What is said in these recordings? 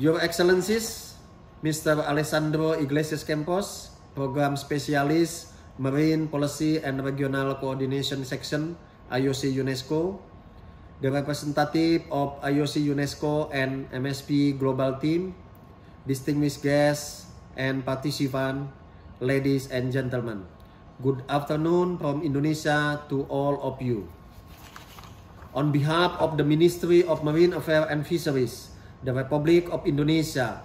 Your Excellencies, Mr. Alessandro Iglesias Campos, Program Specialist, Marine Policy and Regional Coordination Section, IOC UNESCO, the representative of IOC UNESCO and MSP Global Team, distinguished guests and participants, ladies and gentlemen. Good afternoon from Indonesia to all of you. On behalf of the Ministry of Marine Affairs and Fisheries, the Republic of Indonesia,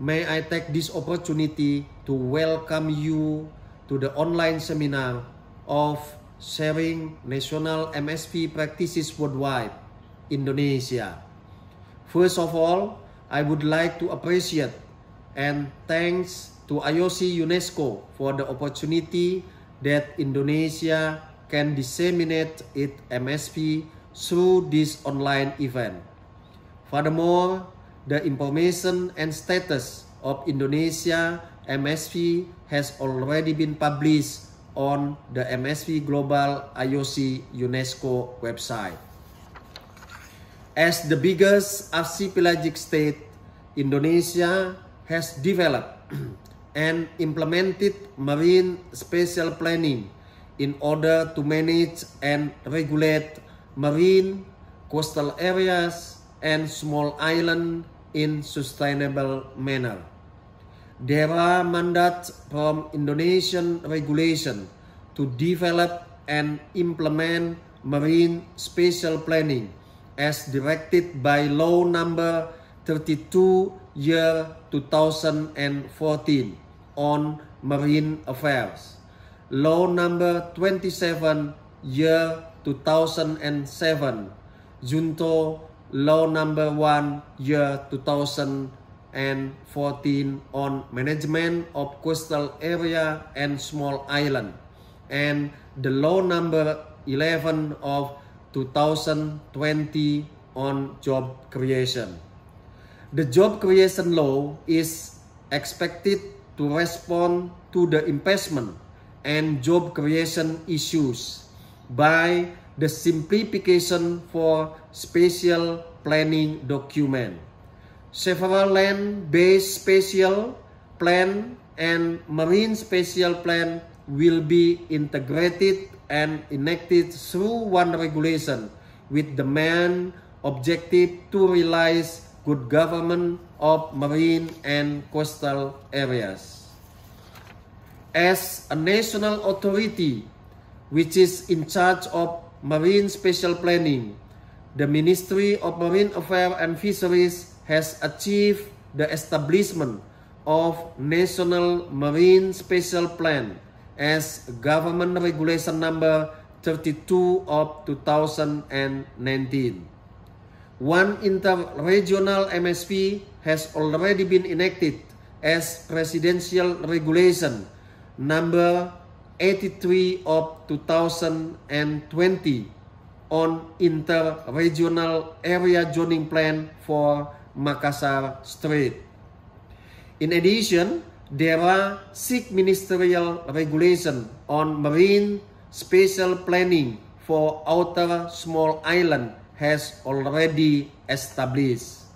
may I take this opportunity to welcome you to the online seminar of Sharing National MSP Practices Worldwide, Indonesia. First of all, I would like to appreciate and thanks to IOC UNESCO for the opportunity that Indonesia can disseminate its MSP through this online event. Furthermore, the information and status of Indonesia MSP has already been published on the MSP Global IOC UNESCO website. As the biggest archipelagic state, Indonesia has developed and implemented marine spatial planning in order to manage and regulate marine, coastal areas, and small islands in sustainable manner. There are mandates from Indonesian regulation to develop and implement marine spatial planning as directed by law number 32 year 2014 on marine affairs. Law number 27 year 2007, Junto Law number 1 year 2014 on management of coastal area and small island and the law number 11 of 2020 on job creation. The job creation law is expected to respond to the investment and job creation issues by the simplification for spatial planning document. Several land-based spatial plan and marine spatial plan will be integrated and enacted through one regulation with the main objective to realize good government of marine and coastal areas. As a national authority which is in charge of marine Spatial planning, the Ministry of Marine Affairs and Fisheries has achieved the establishment of National Marine Spatial Plan as Government Regulation Number 32 of 2019. One inter-regional MSP has already been enacted as Presidential Regulation Number 83 of 2020 on inter-regional area zoning plan for Makassar Strait. In addition, there are six ministerial regulations on marine spatial planning for outer small island has already established.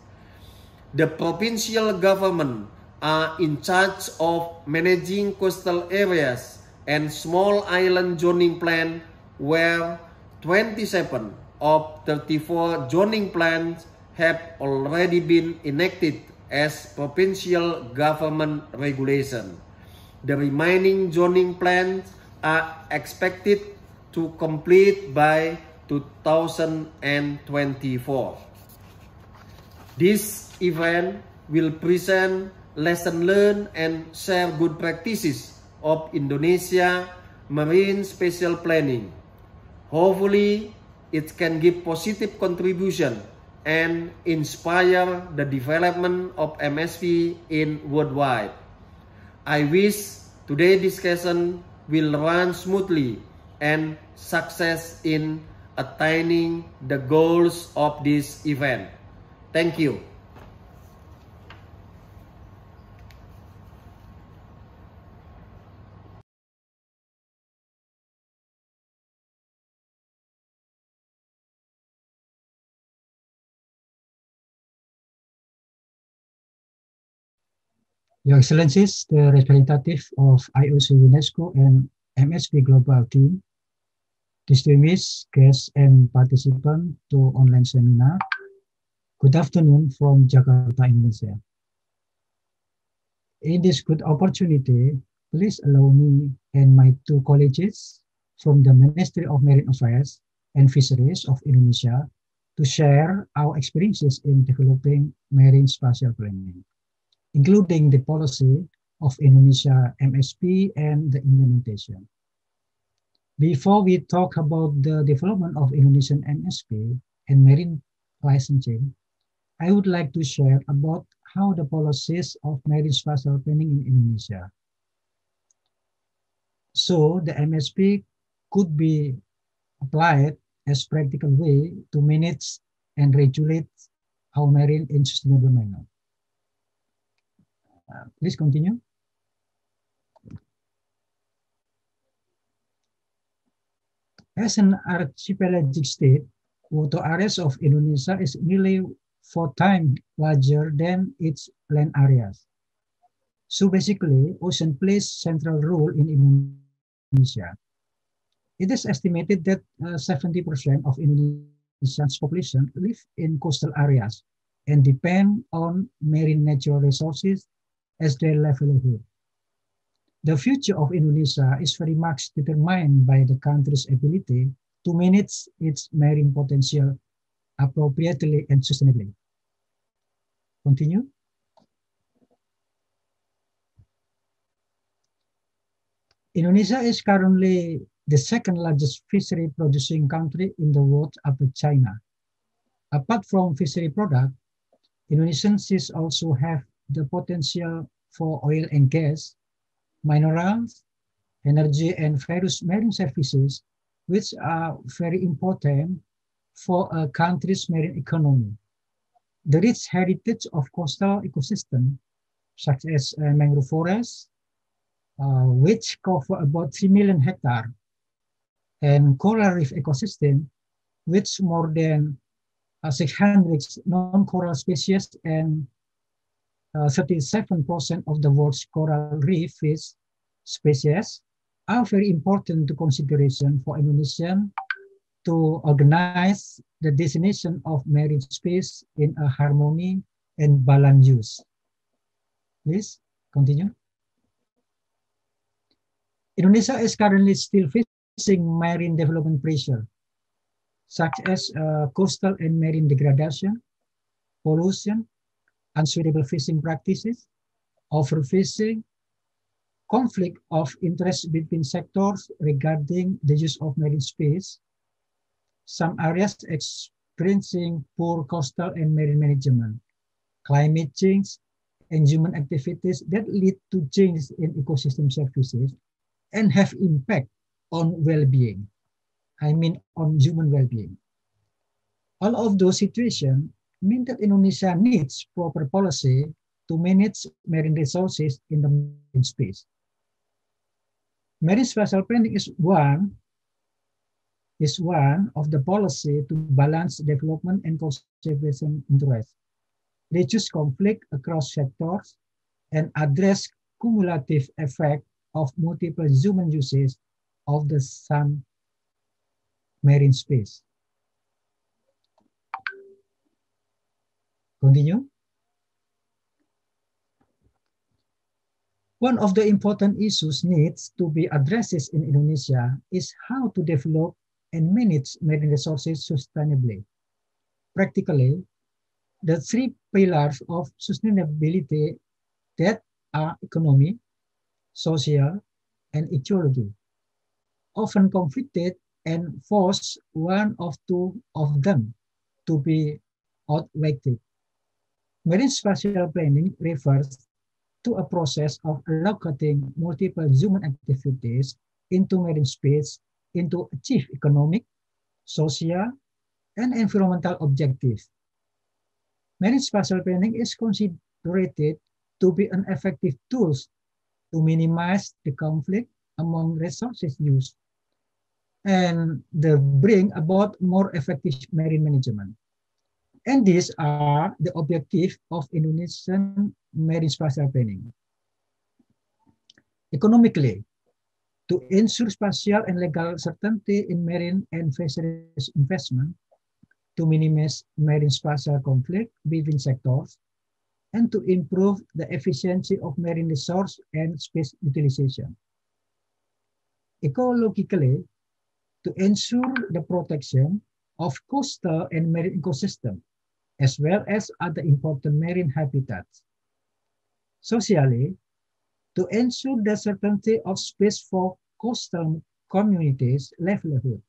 The provincial government are in charge of managing coastal areas and small island zoning plan where 27 of 34 zoning plans have already been enacted as provincial government regulation. The remaining zoning plans are expected to complete by 2024. This event will present lesson learned and share good practices of Indonesia Marine Spatial Planning. Hopefully, it can give positive contribution and inspire the development of MSP in worldwide. I wish today's discussion will run smoothly and success in attaining the goals of this event. Thank you. Your Excellencies, the representative of IOC UNESCO and MSP Global Team, distinguished guests and participants to online seminar. Good afternoon from Jakarta, Indonesia. In this good opportunity, please allow me and my two colleagues from the Ministry of Marine Affairs and Fisheries of Indonesia to share our experiences in developing marine spatial planning, including the policy of Indonesia MSP and the implementation. Before we talk about the development of Indonesian MSP and marine licensing, I would like to share about how the policies of marine spatial planning in Indonesia. So the MSP could be applied as practical way to manage and regulate our marine in sustainable manner. Please continue. As an archipelagic state, water areas of Indonesia is nearly four times larger than its land areas. So basically, ocean plays central role in Indonesia. It is estimated that 70% uh, of Indonesia's population live in coastal areas and depend on marine natural resources as their livelihood. The future of Indonesia is very much determined by the country's ability to manage its marine potential appropriately and sustainably. Continue. Indonesia is currently the second largest fishery producing country in the world after China. Apart from fishery product, Indonesian seas also have the potential for oil and gas minerals, energy, and various marine services, which are very important for a country's marine economy. The rich heritage of coastal ecosystem, such as uh, mangrove forests, uh, which cover about 3 million hectares, and coral reef ecosystem, which more than uh, 600 non-coral species and 37% uh, of the world's coral reef species are very important to consideration for Indonesian to organize the destination of marine space in a harmony and balanced use. Please continue. Indonesia is currently still facing marine development pressure, such as uh, coastal and marine degradation, pollution, unsuitable fishing practices, overfishing, conflict of interest between sectors regarding the use of marine space, some areas experiencing poor coastal and marine management, climate change, and human activities that lead to changes in ecosystem services and have impact on well-being. I mean on human well-being. All of those situations mean that Indonesia needs proper policy to manage marine resources in the marine space. Marine spatial planning is one is one of the policy to balance development and conservation interests, reduce conflict across sectors, and address cumulative effect of multiple human uses of the sun marine space. Continue. One of the important issues needs to be addressed in Indonesia is how to develop and manage marine resources sustainably. Practically, the three pillars of sustainability that are economy, social, and ecology often conflicted and force one of two of them to be outweighed. Marine spatial planning refers to a process of allocating multiple human activities into marine space into achieve economic, social, and environmental objectives. Marine spatial planning is considered to be an effective tool to minimize the conflict among resources used and the bring about more effective marine management. And these are the objective of Indonesian marine spatial planning. Economically, to ensure spatial and legal certainty in marine and fisheries investment, to minimize marine spatial conflict between sectors, and to improve the efficiency of marine resource and space utilization. Ecologically, to ensure the protection of coastal and marine ecosystem, as well as other important marine habitats. Socially, to ensure the certainty of space for coastal communities' livelihood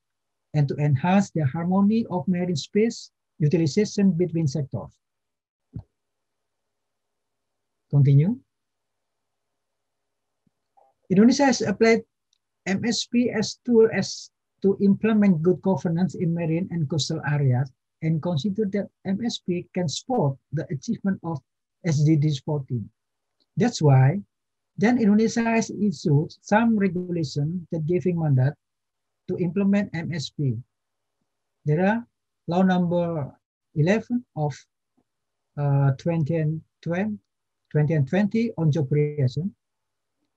and to enhance the harmony of marine space utilization between sectors. Continue. Indonesia has applied MSP as tool as to implement good governance in marine and coastal areas and consider that MSP can support the achievement of SDGs 14. That's why then Indonesia has issued some regulation that giving mandate to implement MSP. There are law number 11 of uh, 20 and 20, 20 and 20 on job creation.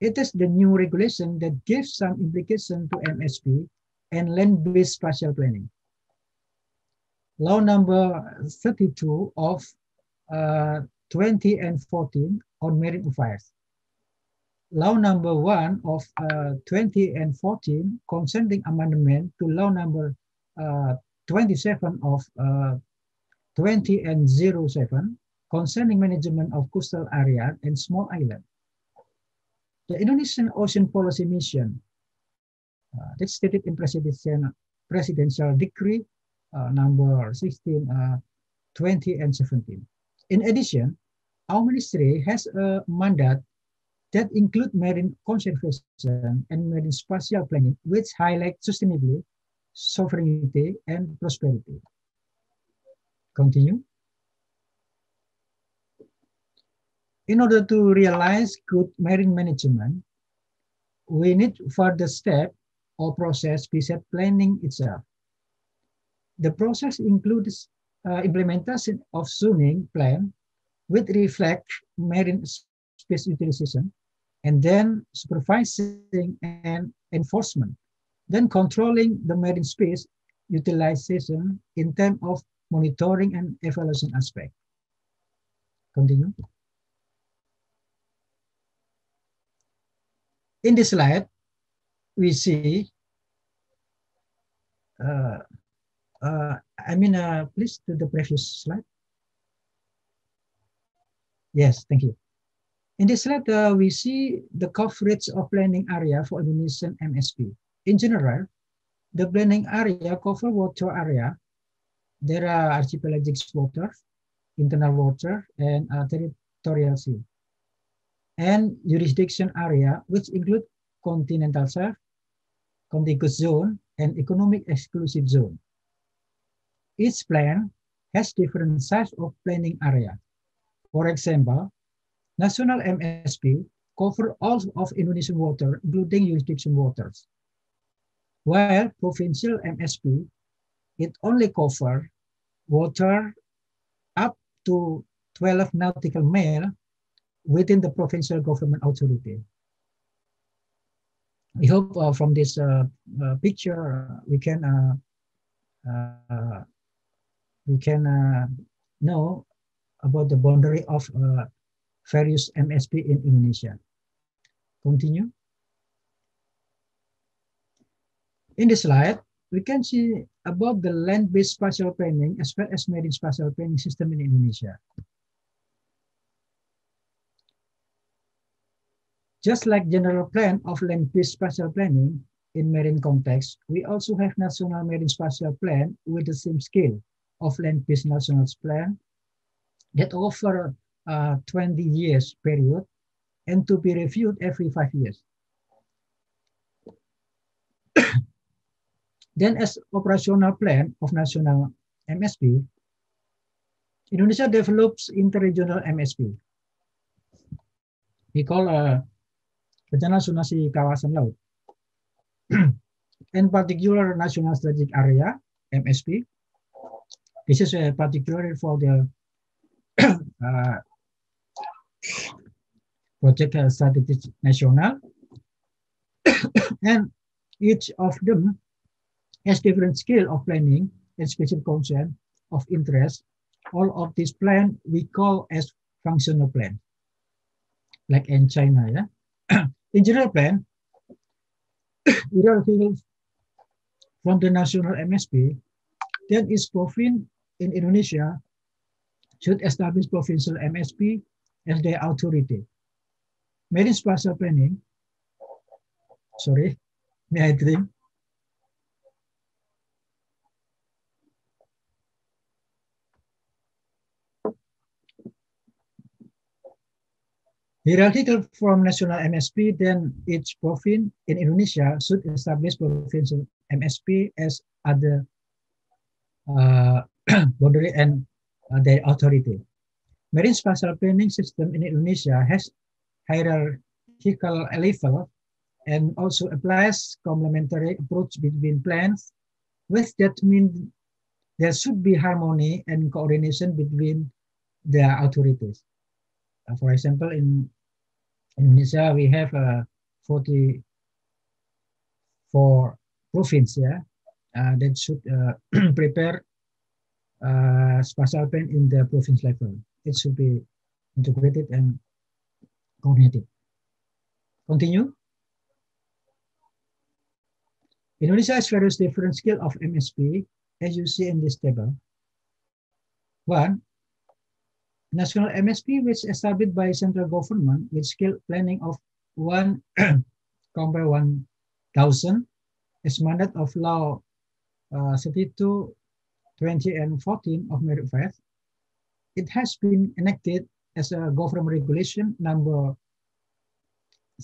It is the new regulation that gives some implication to MSP and land-based spatial planning. Law number 32 of uh, 20 and 14 on marine affairs. Law number 1 of uh, 20 and 14 concerning amendment to law number uh, 27 of uh, 20 and 07 concerning management of coastal area and small island. The Indonesian Ocean Policy Mission uh, that's stated in presidential, presidential decree number 16, uh, 20, and 17. In addition, our ministry has a mandate that include marine conservation and marine spatial planning, which highlight sustainability, sovereignty, and prosperity. Continue. In order to realize good marine management, we need further step or process besides planning itself. The process includes uh, implementation of zoning plan with reflect marine space utilization, and then supervising and enforcement, then controlling the marine space utilization in terms of monitoring and evaluation aspect. Continue. In this slide, we see, uh, uh, I mean, uh, please to the previous slide. Yes, thank you. In this slide, uh, we see the coverage of planning area for Indonesian MSP. In general, the planning area cover water area. There are archipelagic water, internal water, and uh, territorial sea. And jurisdiction area, which include continental shelf, contiguous zone, and economic exclusive zone. Each plan has different size of planning area. For example, national MSP cover all of Indonesian water, including jurisdiction waters. While provincial MSP, it only cover water up to 12 nautical mile within the provincial government authority. We hope uh, from this uh, uh, picture we can we can uh, know about the boundary of uh, various MSP in Indonesia. Continue. In this slide, we can see about the land-based spatial planning as well as marine spatial planning system in Indonesia. Just like general plan of land-based spatial planning in marine context, we also have national marine spatial plan with the same scale of land-based national plan that offer a 20 years period and to be reviewed every five years. then as operational plan of national MSP, Indonesia develops interregional MSP. We call uh, a rencana zonasi kawasan laut. In particular, National Strategic Area, MSP. This is uh, particularly for the uh, Project Strategic National and each of them has different scale of planning and special concern of interest. All of these plan we call as functional plan, like in China. Yeah, in general plan, from the national MSP, then is province in Indonesia should establish provincial MSP as their authority. Marine spatial planning, sorry, may I drink? Hierarchical from national MSP, then each province in Indonesia should establish provincial MSP as other uh, boundary and uh, their authority. Marine spatial planning system in Indonesia has hierarchical level and also applies complementary approach between plans, with that means there should be harmony and coordination between the authorities. Uh, for example, in Indonesia, we have uh, 44 province yeah, uh, that should uh, prepare uh, plan in the province level. It should be integrated and coordinated. Continue. Indonesia has various different scale of MSP, as you see in this table. One, national MSP, which is established by central government with scale planning of 1 compare 1,000 is mandate of law uh, 32, 20, and 14 of Merit 5. It has been enacted as a government regulation number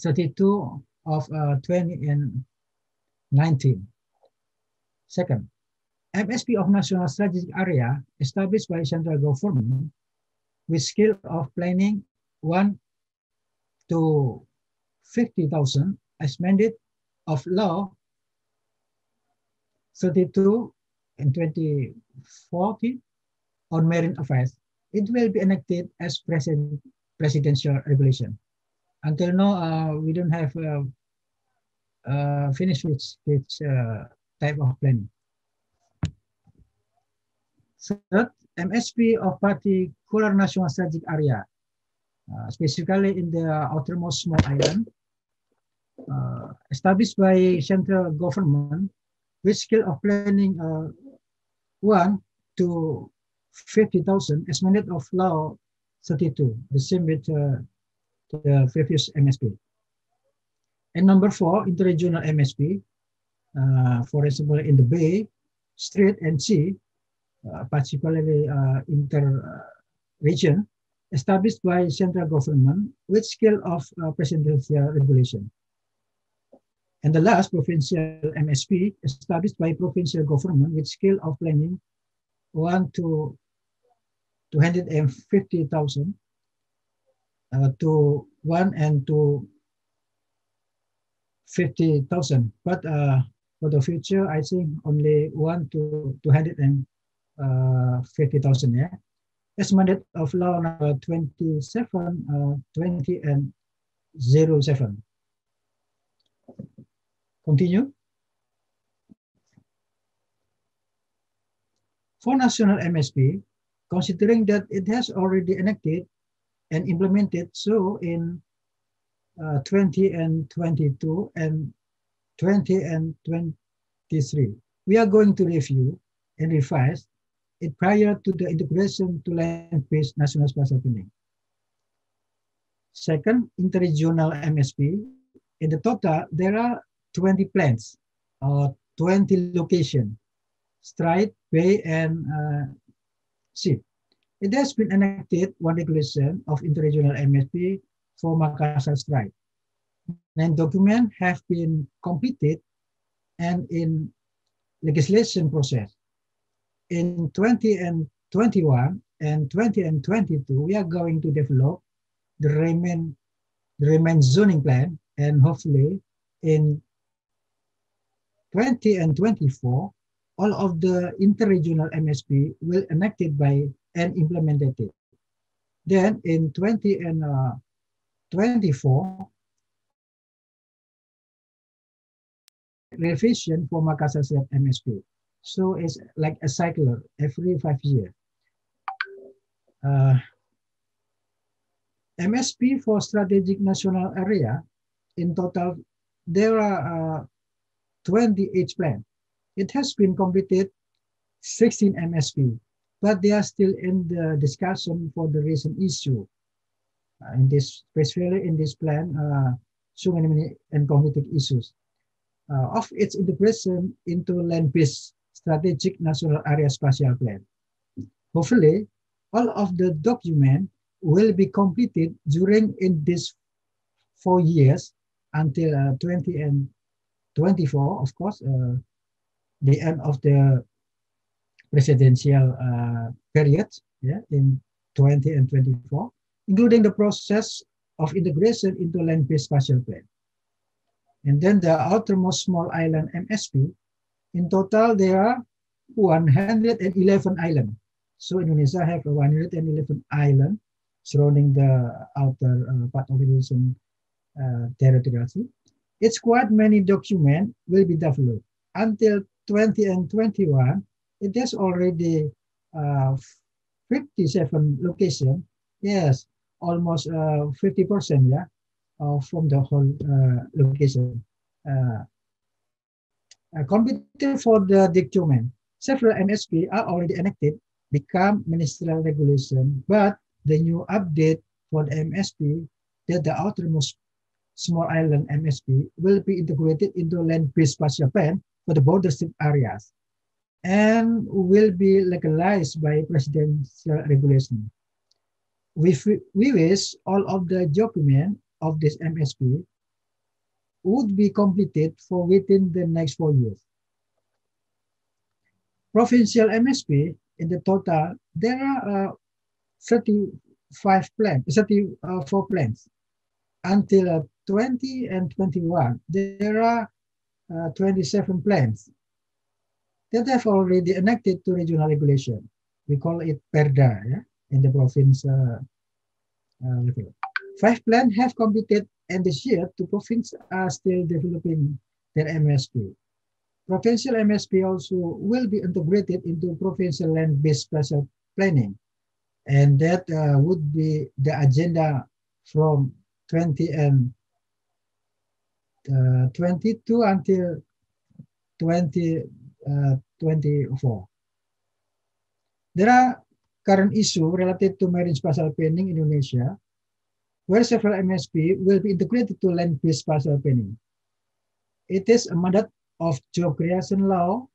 32 of uh, 20 and 19. Second, MSP of National Strategic Area established by central government with skill of planning 1 to 50,000 as mandate of law 32 and 2040 on marine affairs. It will be enacted as president, presidential regulation. Until now, uh, we don't have uh, uh, finished with this uh, type of planning. Third, MSP of particular national strategic area, uh, specifically in the outermost small island, uh, established by central government with skill of planning 1 to 50,000 as mandate of law 32, the same with uh, the previous MSP. And number four, interregional MSP, uh, for example, in the Bay, Strait, and Sea, uh, particularly uh, inter-region, established by central government with scale of uh, presidential regulation. And the last provincial MSP established by provincial government with scale of planning one to 250,000 uh, to one and to 50,000. But uh, for the future, I think only one to 250,000, uh, yeah. As mandate of law number 27, uh, 20 and 07. Continue. For national MSP, considering that it has already enacted and implemented so in uh, 20 and 22 and 20 and 23. We are going to review and revise it prior to the integration to land-based national spatial planning. Second, interregional MSP. In the total, there are 20 plants or 20 location, Strait, Bay, and uh, Sea. It has been enacted one regulation of interregional MSP for Makassar Strait. Nine documents have been completed and in legislation process. In 20 and 21 and 20 and 22, we are going to develop the remain, the remain zoning plan and hopefully in 20 and 24, all of the interregional MSP will enacted by and implemented it. Then in 20 and uh, 24, revision for Makassar MSP. So it's like a cycle every five years. Uh, MSP for strategic national area, in total, there are uh, 28 plans. It has been completed 16 MSP, but they are still in the discussion for the recent issue. Uh, in this, especially in this plan, uh, so many, many and conflicting issues uh, of its integration into land-based strategic national area spatial plan. Hopefully, all of the document will be completed during in this four years until uh, 20 and 24, of course, uh, the end of the presidential uh, period yeah, in 20 and 24, including the process of integration into land-based spatial plan. And then the outermost small island MSP, in total there are 111 islands. So Indonesia have 111 islands surrounding the outer uh, part of Indonesian uh. It's quite many documents will be developed. Until 20 and 21, it is already uh, 57 location. Yes, almost 50% uh, yeah, uh, from the whole uh, location. Uh, computer for the document. Several MSP are already enacted, become ministerial regulation, but the new update for the MSP that the outermost small island MSP will be integrated into land-based spatial plan for the border strip areas and will be legalized by presidential regulation. We, we wish all of the document of this MSP would be completed for within the next four years. Provincial MSP, in the total, there are uh, 35 plans, 34 plans. Until uh, 20 and 21, there are uh, 27 plans that have already enacted to regional regulation. We call it PERDA yeah, in the province uh, uh, level. Five plans have completed and this year two provinces are still developing their MSP. Provincial MSP also will be integrated into provincial land-based spatial planning. And that uh, would be the agenda from 20 and 22 until 2024. 20, there are current issues related to marine spatial planning in Indonesia where several MSP will be integrated to land-based spatial planning. It is a mandate of job creation law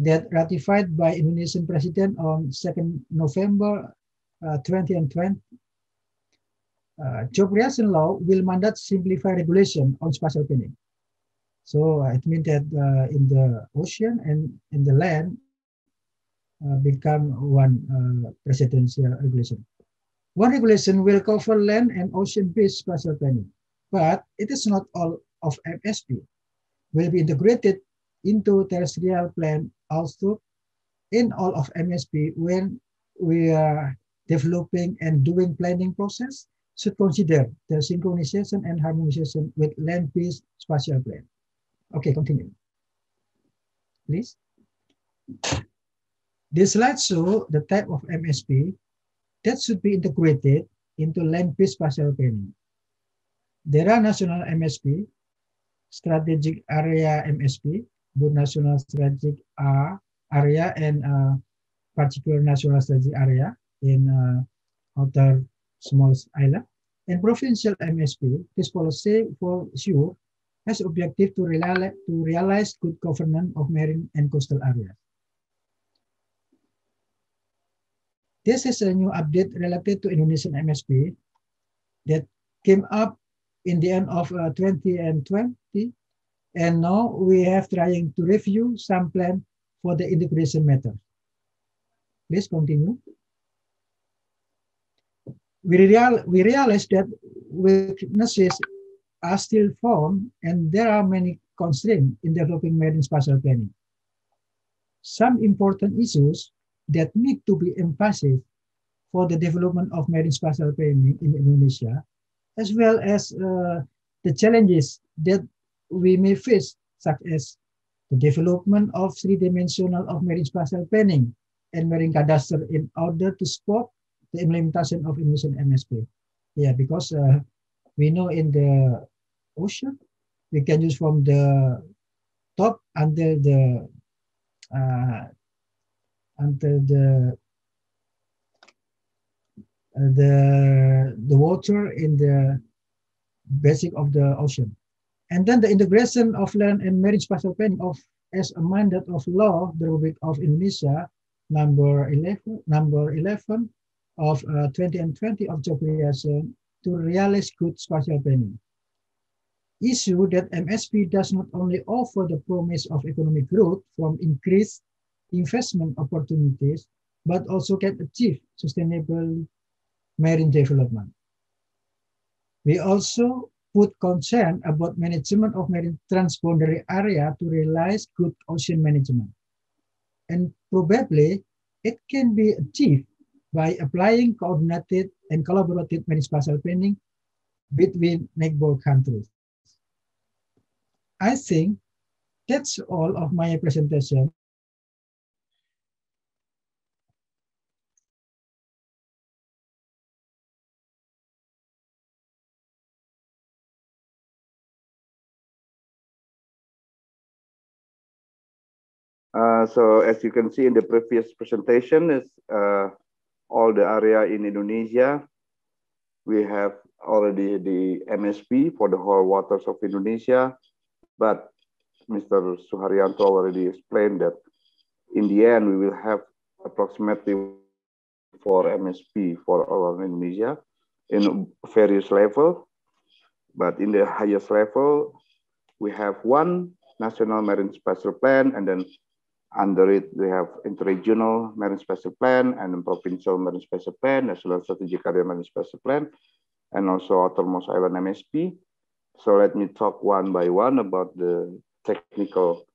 that ratified by Indonesian President on 2nd November uh, 2020. Uh, job creation law will mandate simplify regulation on spatial planning. So uh, it means that uh, in the ocean and in the land uh, become one uh, presidential regulation. One regulation will cover land and ocean-based spatial planning, but it is not all of MSP. Will be integrated into terrestrial plan also in all of MSP when we are developing and doing planning process should consider the synchronization and harmonization with land-based spatial plan. Okay, continue. Please. This slide show the type of MSP that should be integrated into land-based spatial planning. There are national MSP, strategic area MSP, both national strategic uh, area and uh, particular national strategic area in uh, outer small island. And provincial MSP, this policy for sure has objective to, realize, to realize good governance of marine and coastal areas. This is a new update related to Indonesian MSP that came up in the end of uh, 20 and 20. And now we have trying to review some plan for the integration method. Please continue. We, real, we realize that weaknesses are still found and there are many constraints in developing marine spatial planning. Some important issues that need to be emphasized for the development of marine spatial planning in Indonesia, as well as uh, the challenges that we may face, such as the development of three-dimensional of marine spatial planning and marine cadastre in order to support the implementation of Indonesian MSP. Yeah, because uh, we know in the ocean, we can use from the top until the uh, until the uh, the the water in the basic of the ocean. And then the integration of land and marine spatial planning of as a mandate of law, the Republic of Indonesia, number 11, number 11 of uh, 20 and 20 of job creation to realize good spatial planning. Issue that MSP does not only offer the promise of economic growth from increased investment opportunities, but also can achieve sustainable marine development. We also put concern about management of marine transboundary area to realize good ocean management. And probably it can be achieved by applying coordinated and collaborative spatial planning between neighbor countries. I think that's all of my presentation. Uh, so as you can see in the previous presentation is uh, all the area in Indonesia. We have already the MSP for the whole waters of Indonesia, but Mr. Suharyanto already explained that in the end, we will have approximately four MSP for all of Indonesia in various level. But in the highest level, we have one national marine spatial plan and then under it, we have interregional marine spatial plan and provincial marine spatial plan, national strategic area marine spatial plan, and also outermost island MSP. So let me talk one by one about the technical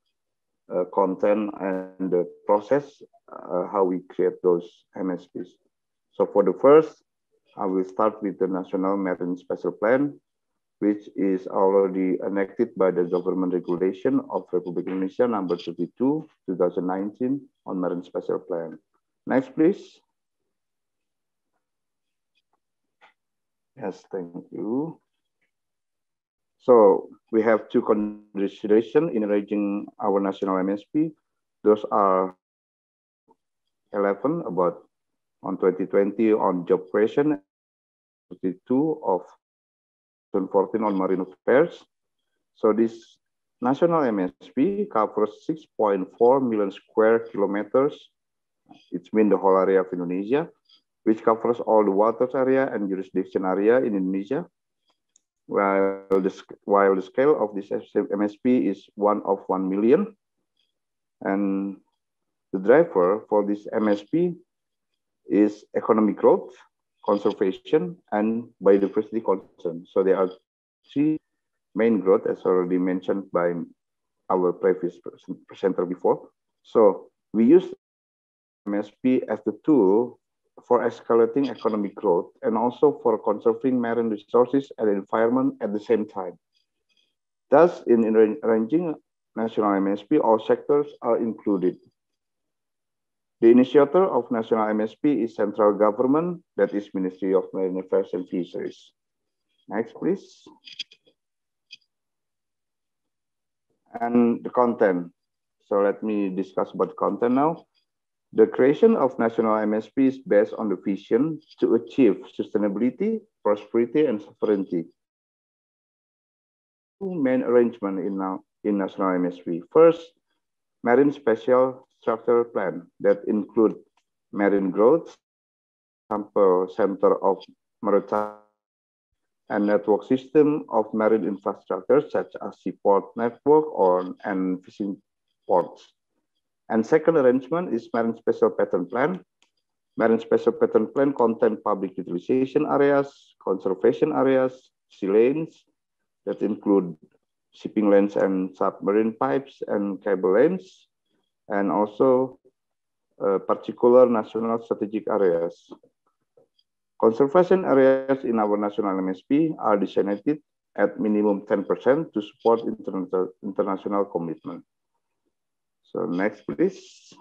uh, content and the process, uh, how we create those MSPs. So for the first, I will start with the National Marine Spatial Plan which is already enacted by the government regulation of Republic Indonesia number 32, 2019 on marine special plan. Next, please. Yes, thank you. So we have two considerations in arranging our national MSP. Those are 11 about on 2020 on job creation, 32 of 2014 on marine affairs. So this national MSP covers 6.4 million square kilometers. It's mean the whole area of Indonesia, which covers all the waters area and jurisdiction area in Indonesia. While the, while the scale of this MSP is one of 1 million. And the driver for this MSP is economic growth conservation, and biodiversity concern. So there are three main growth, as already mentioned by our previous presenter before. So we use MSP as the tool for escalating economic growth and also for conserving marine resources and environment at the same time. Thus, in arranging national MSP, all sectors are included. The initiator of national MSP is central government, that is Ministry of Marine Affairs and Fisheries. Next, please. And the content. So let me discuss about content now. The creation of national MSP is based on the vision to achieve sustainability, prosperity, and sovereignty. Two main arrangement in, now, in national MSP. First, marine spatial structural plan that include marine growth, sample center of maritime and network system of marine infrastructure such as seaport network or and fishing ports. And second arrangement is marine special pattern plan. Marine special pattern plan contain public utilization areas, conservation areas, sea lanes that include shipping lanes and submarine pipes and cable lanes, and also uh, particular national strategic areas. Conservation areas in our national MSP are designated at minimum 10% to support international, international commitment. So next, please.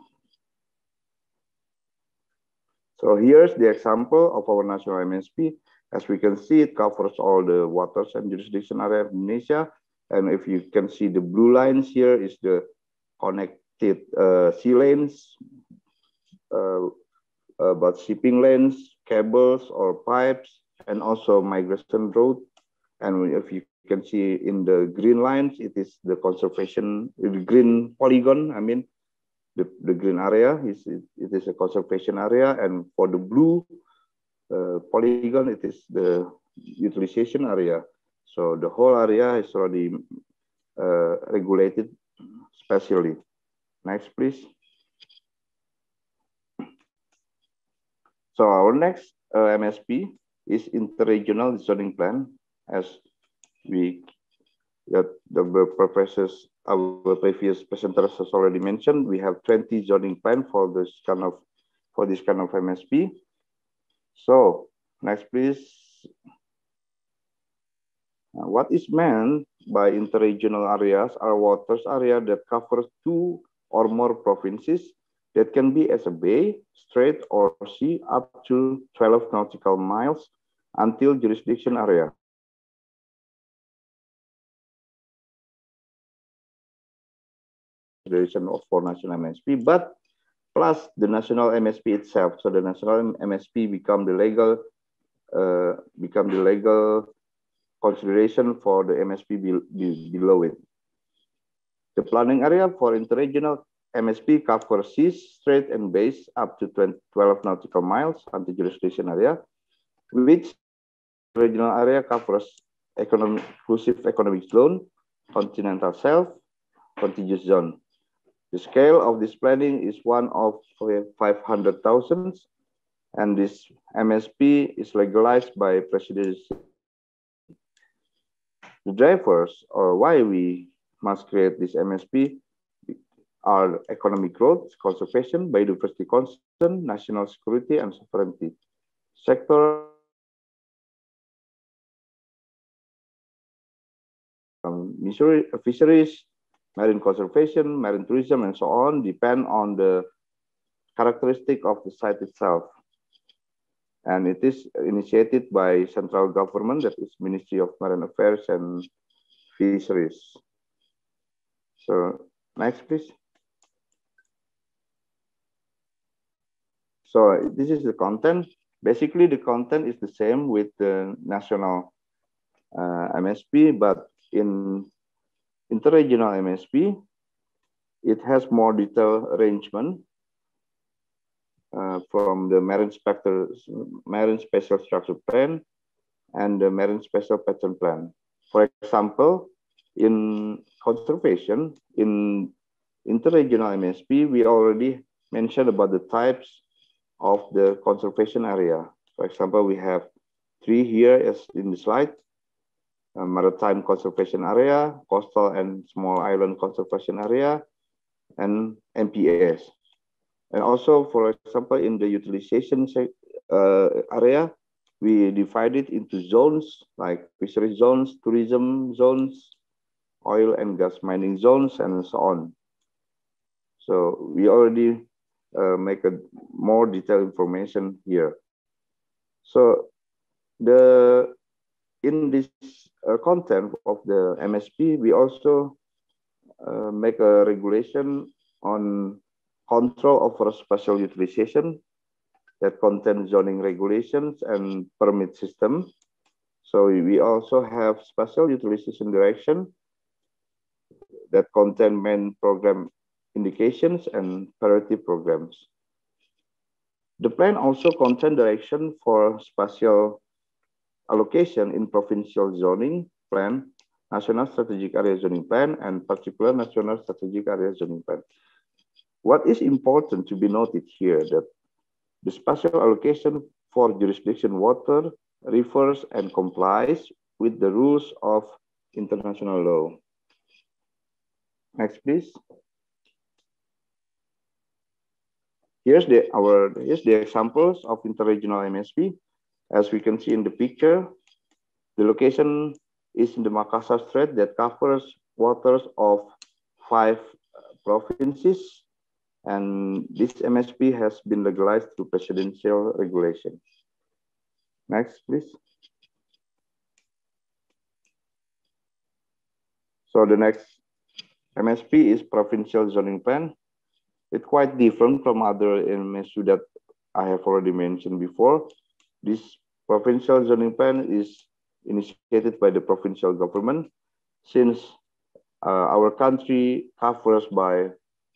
So here's the example of our national MSP. As we can see, it covers all the waters and jurisdiction area of Indonesia. And if you can see the blue lines here is the connected uh, sea lanes, uh, about shipping lanes, cables or pipes, and also migration route. And if you can see in the green lines, it is the conservation, the green polygon, I mean, the, the green area is it, it is a conservation area. And for the blue uh, polygon it is the utilization area. So the whole area is already uh, regulated specially next please so our next uh, msp is interregional zoning plan as we that the professors our previous presenters has already mentioned, we have 20 zoning plan for this kind of for this kind of MSP. So next, please. what is meant by interregional areas are waters area that covers two or more provinces that can be as a bay, strait, or sea up to 12 nautical miles until jurisdiction area. consideration of for national MSP, but plus the national MSP itself. So the national MSP become the legal uh, become the legal consideration for the MSP be, be below it. The planning area for interregional MSP covers seas, strait, and bays up to 12 nautical miles until jurisdiction area, which regional area covers economic, inclusive economic zone, continental shelf, contiguous zone. The scale of this planning is one of 500,000 and this MSP is legalized by presidency. The drivers or why we must create this MSP are economic growth, conservation, biodiversity concern, national security, and sovereignty. Sector um, fisheries, marine conservation, marine tourism, and so on depend on the characteristic of the site itself. And it is initiated by central government, that is Ministry of Marine Affairs and Fisheries. So next, please. So this is the content. Basically, the content is the same with the national uh, MSP, but in interregional MSP, it has more detailed arrangement uh, from the marine, spectral, marine spatial structure plan and the marine spatial pattern plan. For example, in conservation, in interregional MSP, we already mentioned about the types of the conservation area. For example, we have three here as in the slide. Uh, maritime conservation area, coastal and small island conservation area, and MPAS. And also, for example, in the utilization uh, area, we divide it into zones like fishery zones, tourism zones, oil and gas mining zones, and so on. So we already uh, make a more detailed information here. So the in this uh, content of the MSP, we also uh, make a regulation on control over spatial utilization that contain zoning regulations and permit system. So we also have spatial utilization direction that contain main program indications and priority programs. The plan also contain direction for spatial allocation in provincial zoning plan, national strategic area zoning plan, and particular national strategic area zoning plan. What is important to be noted here that the spatial allocation for jurisdiction water refers and complies with the rules of international law. Next, please. Here's the, our, here's the examples of interregional MSP. As we can see in the picture, the location is in the Makassar Strait that covers waters of five uh, provinces, and this MSP has been legalized through presidential regulation. Next, please. So the next MSP is provincial zoning plan. It's quite different from other MSU that I have already mentioned before. This provincial zoning plan is initiated by the provincial government since uh, our country covers by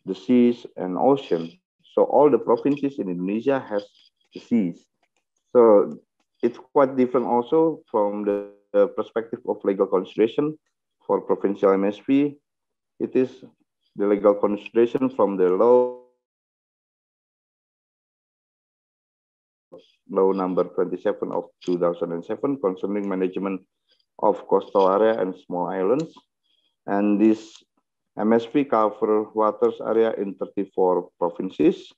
the seas and ocean. So all the provinces in Indonesia has the seas. So it's quite different also from the, the perspective of legal consideration for provincial MSP. It is the legal consideration from the law law number 27 of 2007 concerning management of coastal area and small islands. And this MSP cover waters area in 34 provinces.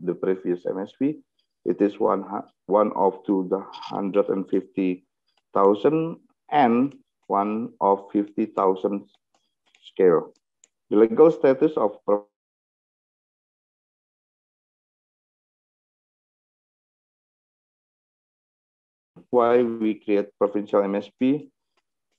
The previous MSP, it is one, one of 250,000 and one of 50,000 scale. The legal status of why we create provincial MSP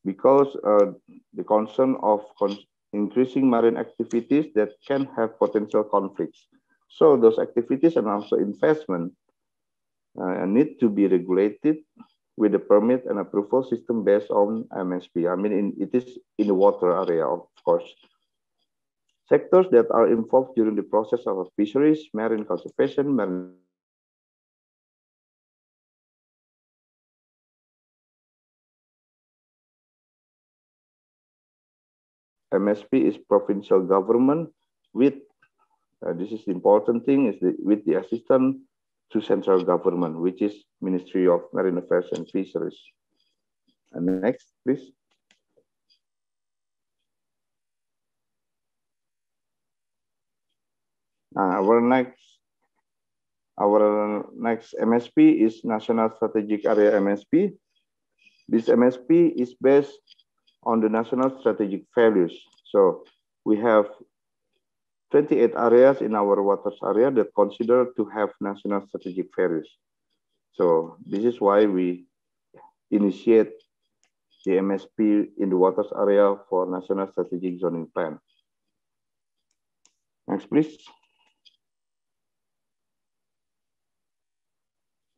because uh, the concern of con increasing marine activities that can have potential conflicts. So those activities and also investment uh, need to be regulated with a permit and approval system based on MSP. I mean, in, it is in the water area, of course. Sectors that are involved during the process of fisheries, marine conservation, marine MSP is provincial government with, uh, this is the important thing, is the, with the assistance to central government, which is Ministry of Marine Affairs and Fisheries. And next, please. Our next our next MSP is National Strategic Area MSP. This MSP is based on the national strategic values. So we have 28 areas in our waters area that consider to have national strategic values. So this is why we initiate the MSP in the waters area for national strategic zoning plan. Next, please.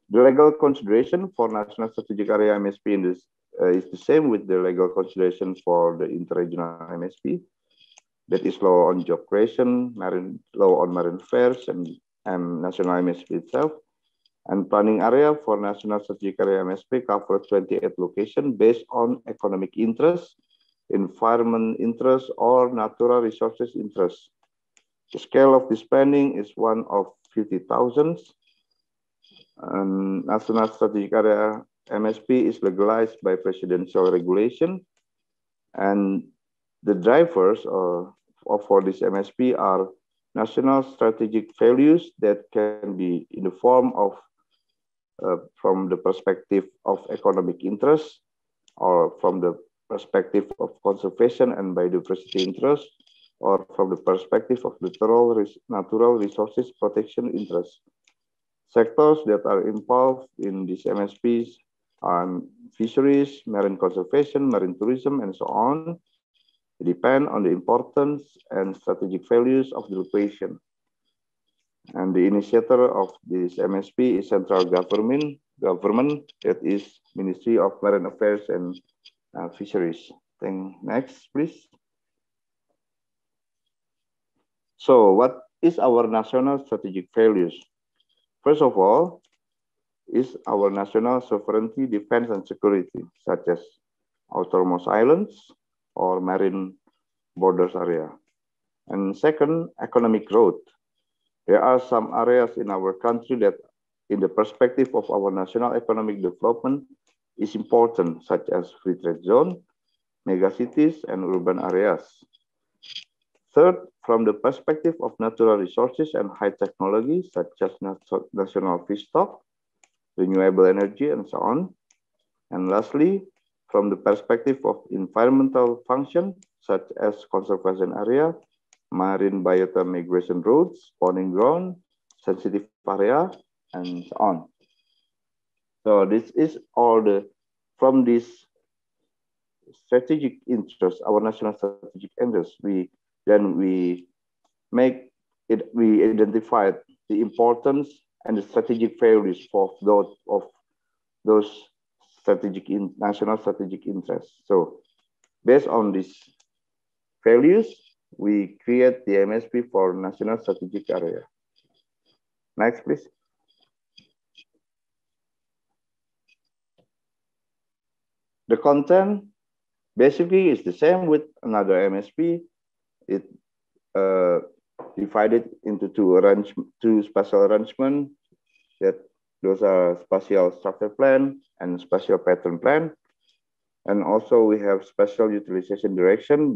The legal consideration for national strategic area MSP this uh, is the same with the legal consideration for the interregional MSP. That is law on job creation, marine law on marine affairs, and, and national MSP itself. And planning area for national strategic area MSP covers 28 locations based on economic interest, environment interest, or natural resources interest. The scale of this planning is one of 50,000. And national strategic area MSP is legalized by presidential regulation. And the drivers or, for this MSP are national strategic values that can be in the form of uh, from the perspective of economic interest or from the perspective of conservation and biodiversity interest or from the perspective of natural, natural resources protection interest. Sectors that are involved in these MSPs are fisheries, marine conservation, marine tourism, and so on, depend on the importance and strategic values of the location. And the initiator of this MSP is central government, government that is Ministry of Marine Affairs and uh, Fisheries. Then next, please. So what is our national strategic values? First of all, is our national sovereignty, defense, and security, such as outermost islands or marine borders area. And second, economic growth. There are some areas in our country that, in the perspective of our national economic development, is important, such as free trade zone, megacities, and urban areas. Third, from the perspective of natural resources and high technology, such as national fish stock, renewable energy, and so on. And lastly, from the perspective of environmental function, such as conservation area, marine biota migration routes, spawning ground, sensitive area, and so on. So this is all the, from this strategic interest, our national strategic interest, we then we make it, we identified the importance and the strategic values for those of those strategic in national strategic interests. So based on these values, we create the MSP for national strategic area. Next, please. The content basically is the same with another MSP. It uh, divided into two arrange two spatial arrangement that those are spatial structure plan and spatial pattern plan. And also we have spatial utilization direction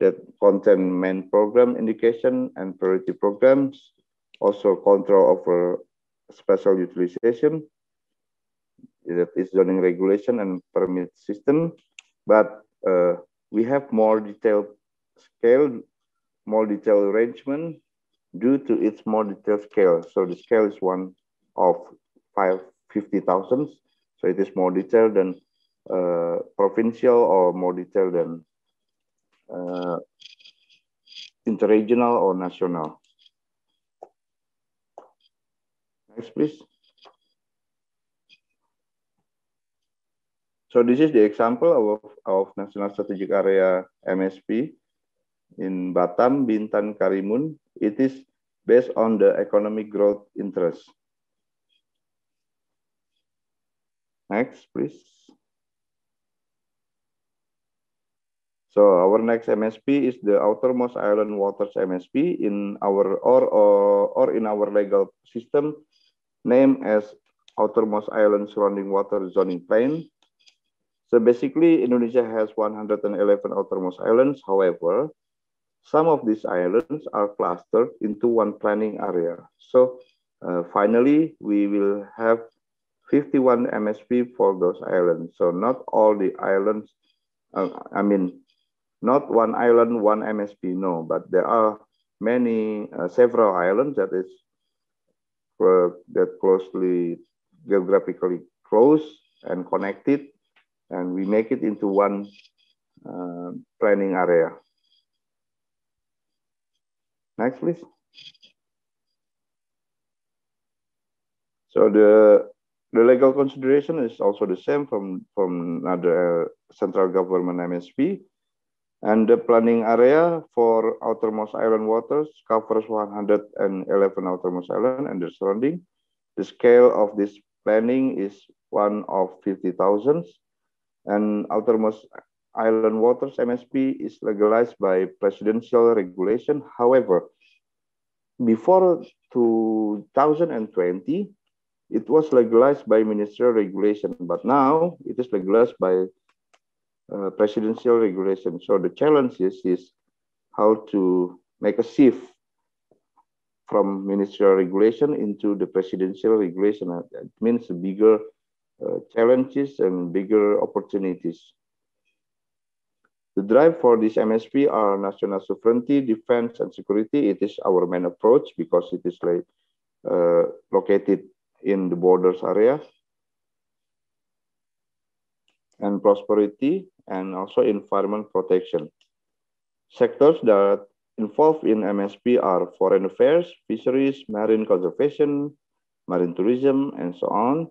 that contain main program indication and priority programs, also control over spatial utilization, that is zoning regulation and permit system. But uh, we have more detailed scale, more detailed arrangement due to its more detailed scale. So the scale is one of five fifty thousand. So it is more detailed than uh, provincial or more detailed than uh, interregional or national. Next, please. So this is the example of, of National Strategic Area MSP in Batam, Bintan, Karimun. It is based on the economic growth interest. Next, please. So our next MSP is the outermost island waters MSP in our or, or, or in our legal system named as outermost island surrounding water zoning plan. So basically Indonesia has 111 outermost islands. However, some of these islands are clustered into one planning area. So uh, finally, we will have 51 MSP for those islands. So not all the islands, uh, I mean, not one island, one MSP, no, but there are many, uh, several islands that is uh, that closely geographically close and connected, and we make it into one uh, planning area. Next, please. So the the legal consideration is also the same from from another uh, central government MSP. And the planning area for outermost island waters covers 111 outermost island and the surrounding. The scale of this planning is one of 50,000 and outermost island waters MSP is legalized by presidential regulation. However, before 2020, it was legalized by ministerial regulation, but now it is legalized by uh, presidential regulation. So the challenge is, is how to make a shift from ministerial regulation into the presidential regulation. That means bigger uh, challenges and bigger opportunities. The drive for this MSP are national sovereignty, defense, and security. It is our main approach because it is like uh, located in the borders area and prosperity and also environment protection. Sectors that involved in MSP are foreign affairs, fisheries, marine conservation, marine tourism, and so on,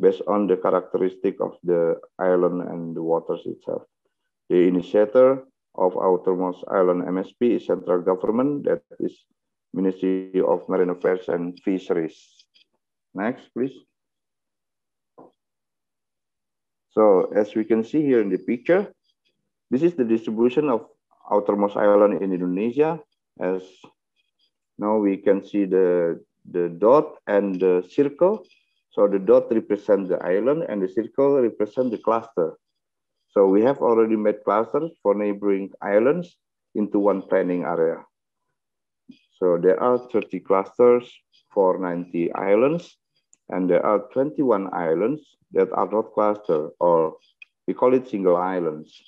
based on the characteristic of the island and the waters itself. The initiator of outermost island MSP is central government, that is Ministry of Marine Affairs and Fisheries. Next, please. So as we can see here in the picture, this is the distribution of outermost island in Indonesia. As now we can see the, the dot and the circle. So the dot represent the island and the circle represent the cluster. So we have already made clusters for neighboring islands into one planning area. So there are 30 clusters for 90 islands and there are 21 islands that are not clustered or we call it single islands.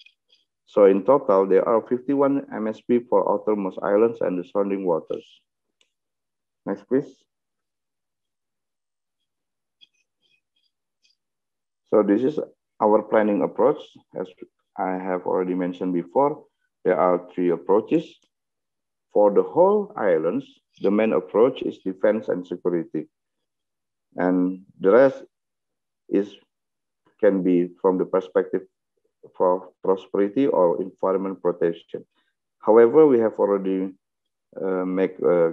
So in total, there are 51 MSP for outermost islands and the surrounding waters. Next, please. So this is our planning approach. As I have already mentioned before, there are three approaches. For the whole islands, the main approach is defense and security. And the rest is can be from the perspective for prosperity or environment protection. However, we have already uh, make uh,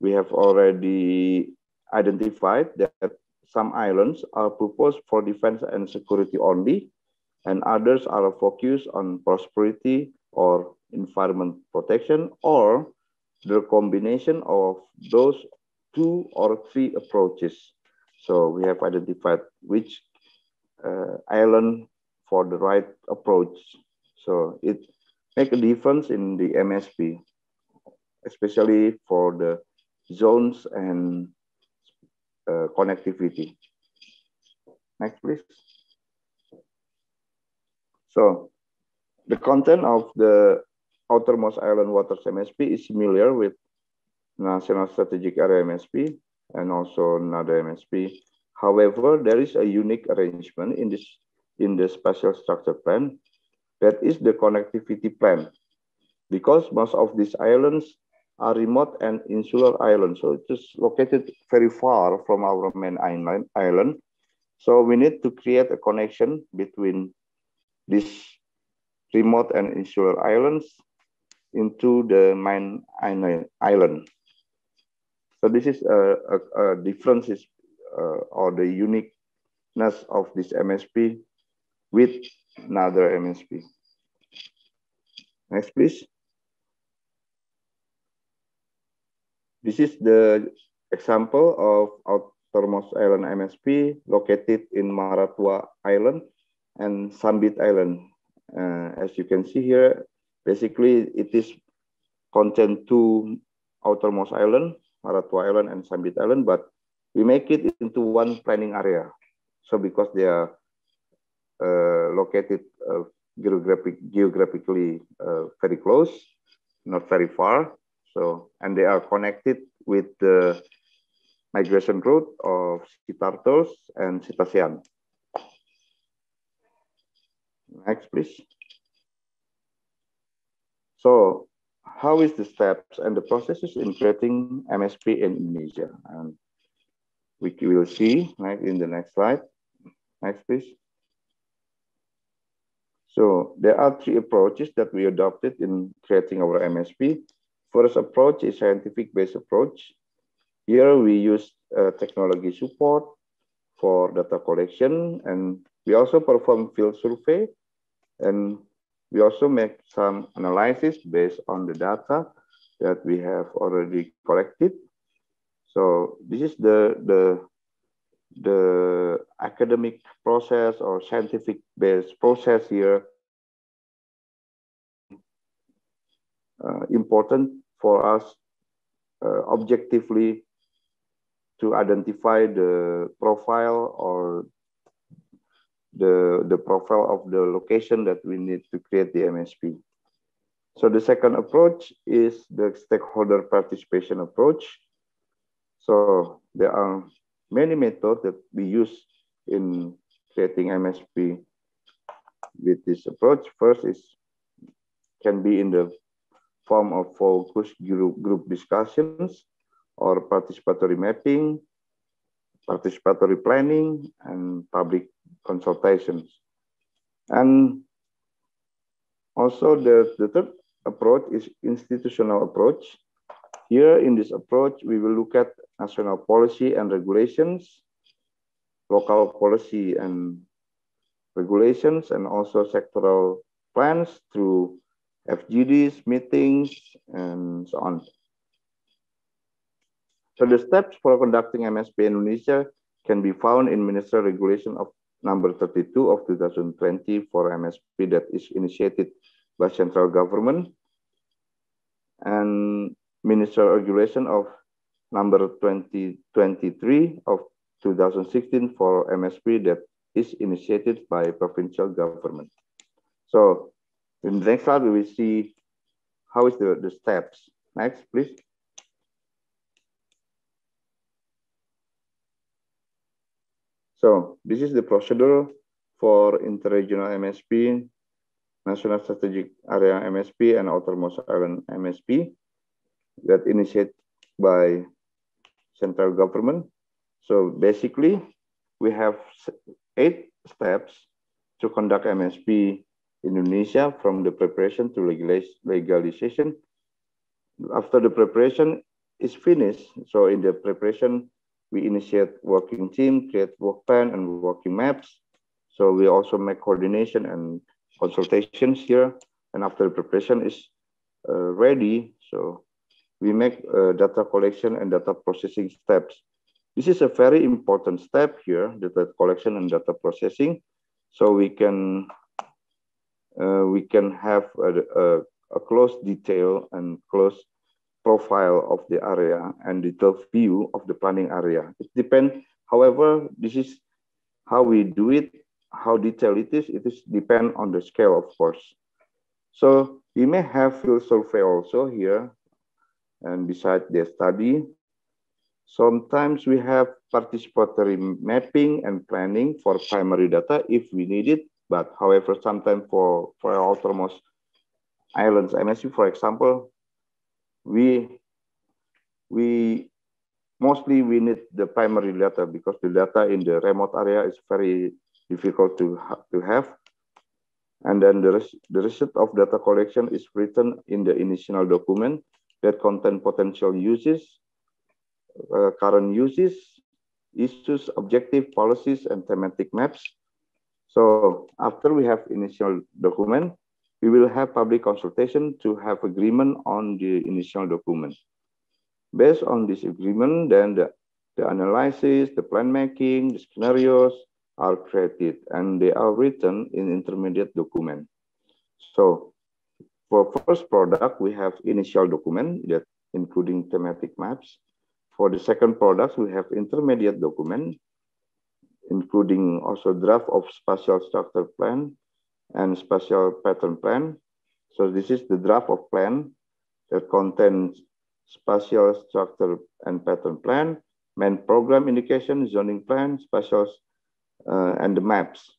we have already identified that some islands are proposed for defense and security only, and others are focused on prosperity or environment protection, or the combination of those two or three approaches. So we have identified which uh, island for the right approach. So it make a difference in the MSP, especially for the zones and uh, connectivity. Next, please. So the content of the outermost island waters MSP is similar with National Strategic Area MSP and also another MSP. However, there is a unique arrangement in this in the spatial structure plan that is the connectivity plan because most of these islands are remote and insular islands. So it is located very far from our main island. island. So we need to create a connection between these remote and insular islands into the main island. So this is a, a, a difference is, uh, or the uniqueness of this MSP with another MSP. Next, please. This is the example of outermost island MSP located in Maratua Island and Sambit Island. Uh, as you can see here, basically it is contain two outermost island, Maratua Island and Sambit Island, but we make it into one planning area. So because they are uh, located uh, geographic, geographically uh, very close, not very far. So, and they are connected with the migration route of sea turtles and cetacean. Next, please. So, how is the steps and the processes in creating MSP in Indonesia? And we will see right, in the next slide. Next, please. So there are three approaches that we adopted in creating our MSP. First approach is scientific-based approach. Here we use uh, technology support for data collection, and we also perform field survey, and we also make some analysis based on the data that we have already collected. So this is the, the, the academic process or scientific based process here uh, important for us uh, objectively to identify the profile or the, the profile of the location that we need to create the MSP. So the second approach is the stakeholder participation approach. So there are many methods that we use in creating MSP with this approach. First is can be in the form of focus group, group discussions or participatory mapping, participatory planning, and public consultations. And also the, the third approach is institutional approach. Here in this approach, we will look at national policy and regulations, local policy and regulations, and also sectoral plans through FGDs, meetings, and so on. So the steps for conducting MSP in Indonesia can be found in Minister Regulation of number 32 of 2020 for MSP that is initiated by central government and Minister Regulation of number 2023 of 2016 for MSP that is initiated by provincial government. So in the next slide, we will see how is the, the steps. Next, please. So this is the procedure for interregional MSP, National Strategic Area MSP, and Outermost Island MSP that initiated by central government. So basically, we have eight steps to conduct MSP in Indonesia from the preparation to legalization. After the preparation is finished, so in the preparation, we initiate working team, create work plan and working maps. So we also make coordination and consultations here. And after the preparation is uh, ready, so we make uh, data collection and data processing steps. This is a very important step here, data collection and data processing. So we can uh, we can have a, a, a, close detail and close profile of the area and detailed view of the planning area. It depends, however, this is how we do it, how detailed it is, it is depend on the scale, of course. So we may have field survey also here and beside the study. Sometimes we have participatory mapping and planning for primary data if we need it. But however, sometimes for, for outermost islands MSP, for example, we, we mostly we need the primary data because the data in the remote area is very difficult to, ha to have. And then the, res the result of data collection is written in the initial document that contain potential uses, uh, current uses, issues, objective, policies, and thematic maps. So after we have initial document, we will have public consultation to have agreement on the initial document. Based on this agreement, then the, the analysis, the plan making, the scenarios are created and they are written in intermediate document. So for first product, we have initial document that including thematic maps. For the second product, we have intermediate document, including also draft of spatial structure plan and spatial pattern plan. So this is the draft of plan that contains spatial structure and pattern plan, main program indication, zoning plan, spatial, uh, and the maps,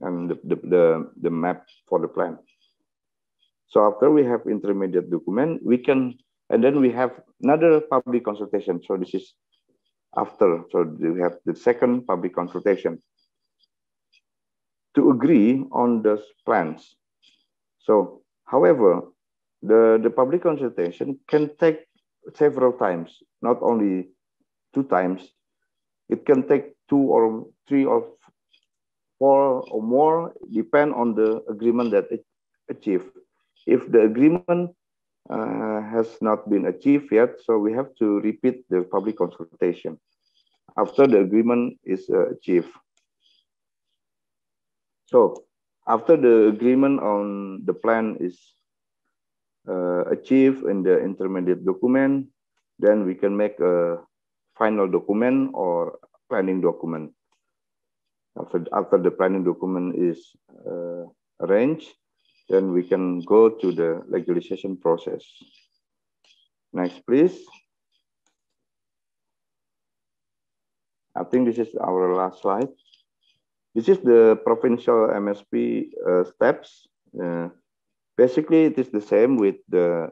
and the, the, the, the map for the plan. So after we have intermediate document, we can, and then we have another public consultation. So this is after, so we have the second public consultation to agree on the plans. So, however, the, the public consultation can take several times, not only two times. It can take two or three or four or more, depend on the agreement that it achieved. If the agreement uh, has not been achieved yet, so we have to repeat the public consultation after the agreement is uh, achieved. So after the agreement on the plan is uh, achieved in the intermediate document, then we can make a final document or planning document. After, after the planning document is uh, arranged, then we can go to the legalization process. Next, please. I think this is our last slide. This is the provincial MSP uh, steps. Uh, basically, it is the same with the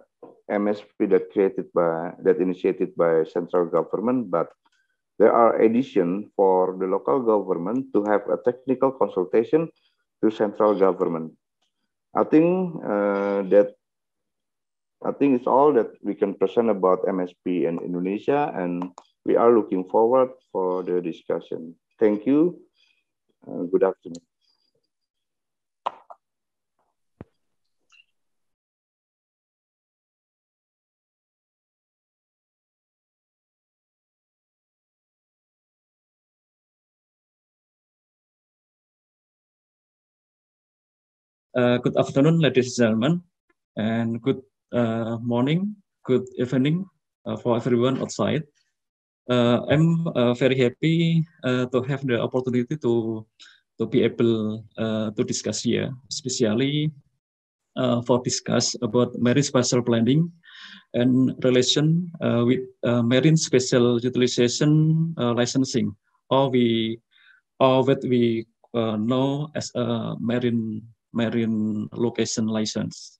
MSP that created by that initiated by central government, but there are addition for the local government to have a technical consultation to central government. I think uh, that I think it's all that we can present about MSP in Indonesia, and we are looking forward for the discussion. Thank you. Uh, good afternoon. Uh, good afternoon, ladies and gentlemen, and good uh, morning, good evening uh, for everyone outside. Uh, I'm uh, very happy uh, to have the opportunity to to be able uh, to discuss here, especially uh, for discuss about marine spatial planning and relation uh, with marine spatial utilization licensing, or we or what we know as a marine marine location license.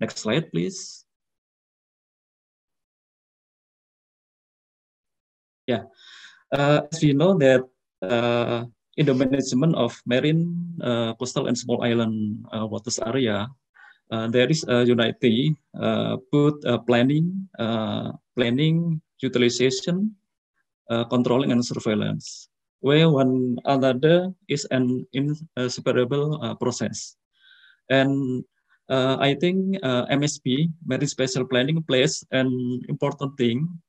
next slide, please. Yeah, uh, as we know that uh, in the management of marine, uh, coastal, and small island uh, waters area, uh, there is a unity, uh, both planning, planning, utilization, controlling, and surveillance, where one another is an inseparable process. And I think MSP, Marine Spatial Planning, plays an important thing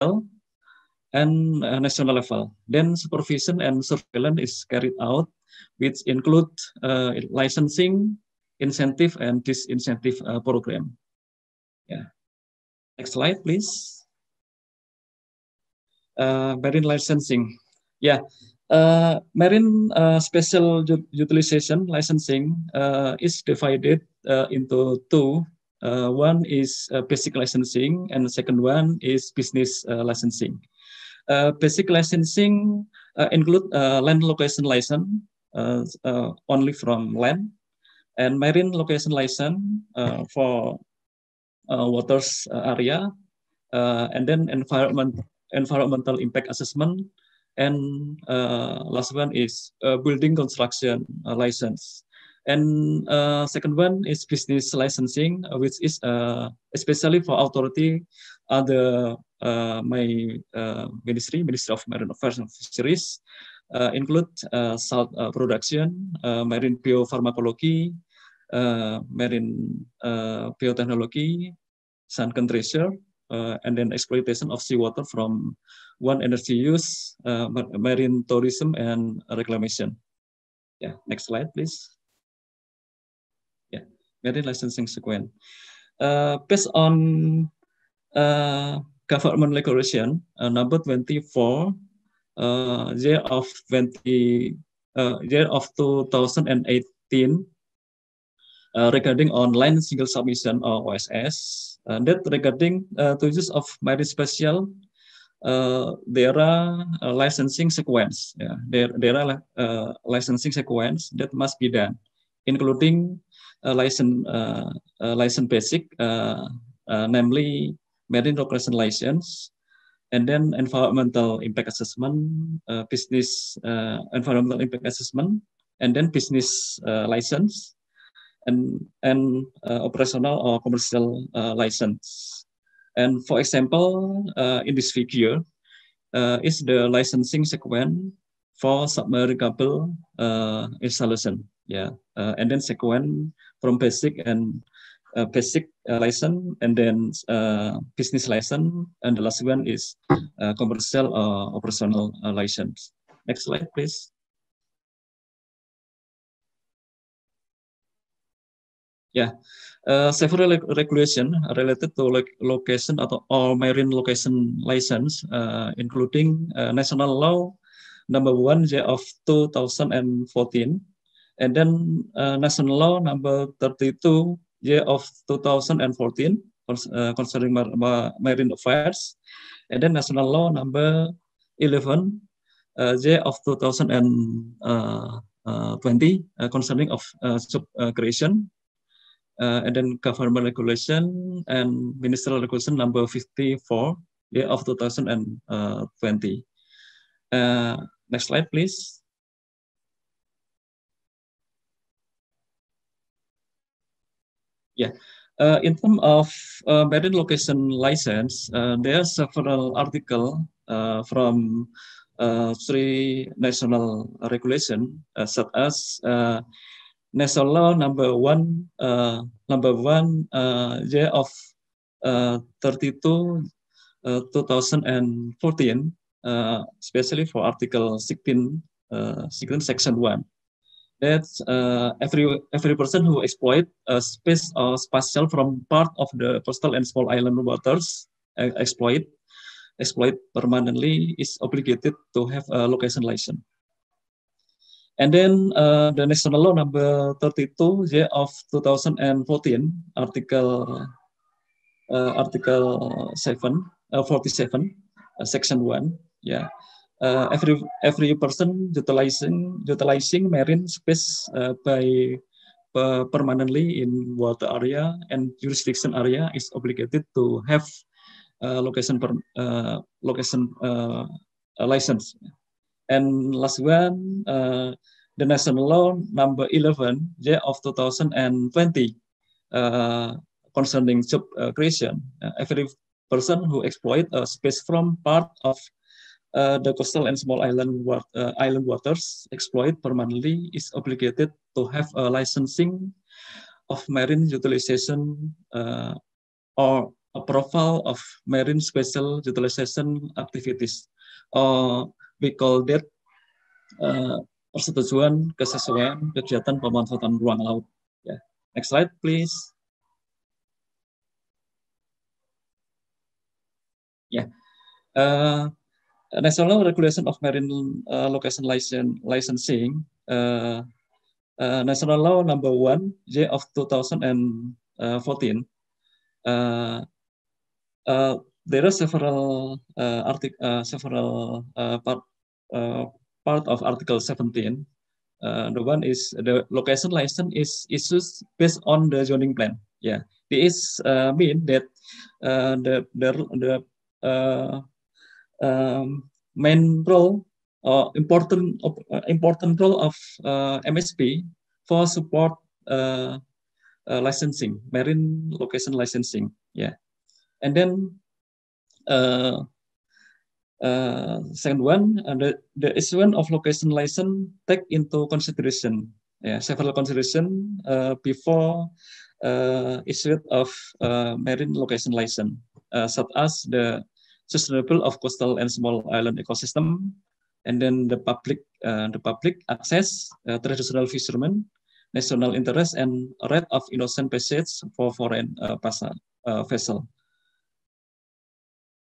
and uh, national level. Then supervision and surveillance is carried out, which include uh, licensing, incentive, and disincentive uh, program. Yeah. Next slide, please. Uh, marine licensing. Yeah. Uh, marine uh, special utilization licensing is divided into two uh, one is uh, basic licensing, and the second one is business uh, licensing. Uh, basic licensing uh, include uh, land location license only from land, and marine location license for waters area, and then environment environmental impact assessment, and last one is building construction license. And uh, second one is business licensing, uh, which is uh, especially for authority under uh, my uh, ministry, Ministry of Marine Affairs and Fisheries, uh, include salt production, marine biopharmacology, marine biotechnology, sunken treasure, and then exploitation of seawater from one energy use, marine tourism, and reclamation. Yeah, next slide, please marine licensing sequence. Uh, based on uh, government regulation uh, number 24, uh, year of 20, uh, year of 2018, uh, regarding online single submission or OSS, uh, that regarding uh, to use of spatial, uh, there are uh, licensing sequence. Yeah, there there are uh, licensing sequence that must be done, including license uh, uh, license basic, uh, namely marine operation license, and then environmental impact assessment, business environmental impact assessment, and then business license, and and operational or commercial license. And for example, in this figure, is the licensing sequence for submersible uh, installation. Yeah, uh, and then sequence from basic and uh, basic uh, license, and then uh, business license, and the last one is uh, commercial or operational license. Next slide, please. Yeah, uh, several regulation related to like location or, or marine location license, uh, including uh, national law number one J of 2014, and then uh, national law number 32 year of 2014 uh, concerning mar marine affairs, and then national law number 11 uh, J of 2020 uh, uh, uh, concerning of sub creation, and then government regulation and ministerial regulation number 54 year of 2020. next slide, please. Yeah. Uh, in terms of uh, marine location license, uh, there are several articles uh, from uh, three national regulation, uh, such as National Law number one, number one, year of 32, 2014, especially for Article 16, 16 Section 1. That uh, every every person who exploit a space or spatial from part of the coastal and small island waters uh, exploit exploit permanently is obligated to have a location license. And then uh, the national law number 32 J of 2014, article uh, article 7, uh, 47, uh, section 1. Yeah, uh, every every person utilizing utilizing marine space uh, by permanently in water area and jurisdiction area is obligated to have uh, location per, uh, location uh, license. And last one, uh, the national law number 11 J of 2020 uh, concerning job uh, creation. every person who exploit a space from part of uh, the coastal and small island uh, island waters exploit permanently is obligated to have a licensing of marine utilization uh, or a profile of marine special utilization activities. Uh, we call that uh, persetujuan kesesuaian kegiatan pemanfaatan ruang laut. Yeah. Next slide, please. Yeah. Uh, National Regulation of Marine uh, Location License, Licensing, uh, uh, National Law Number One J of 2014. Uh, uh, there are several uh, artic several part part of Article 17. the one is the location license is issued based on the zoning plan. Yeah, this mean that the the the um, main role or important uh, important role of uh, MSP for support uh, uh, licensing, marine location licensing. Yeah, and then uh, uh, second one, the the issuance of location license take into consideration yeah several consideration before issued of marine location license, such as the sustainable of coastal and small island ecosystem, and then the public uh, the public access, uh, traditional fishermen, national interest, and right of innocent passage for foreign uh, uh, vessel.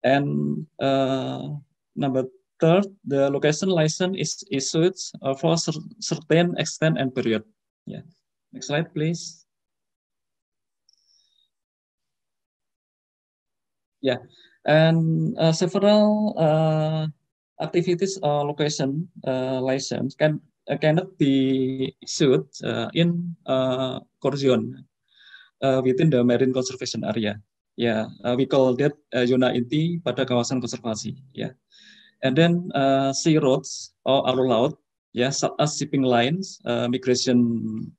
And uh, number third, the location license is issued uh, for certain extent and period. Yeah. Next slide, please. Yeah and uh, several uh, activities or location uh, license can uh, cannot be issued uh, in uh, core uh, within the marine conservation area. Yeah, uh, we call that uh, zona inti pada kawasan konservasi. Yeah, and then uh, sea roads or alur laut, yeah, such as shipping lines, uh, migration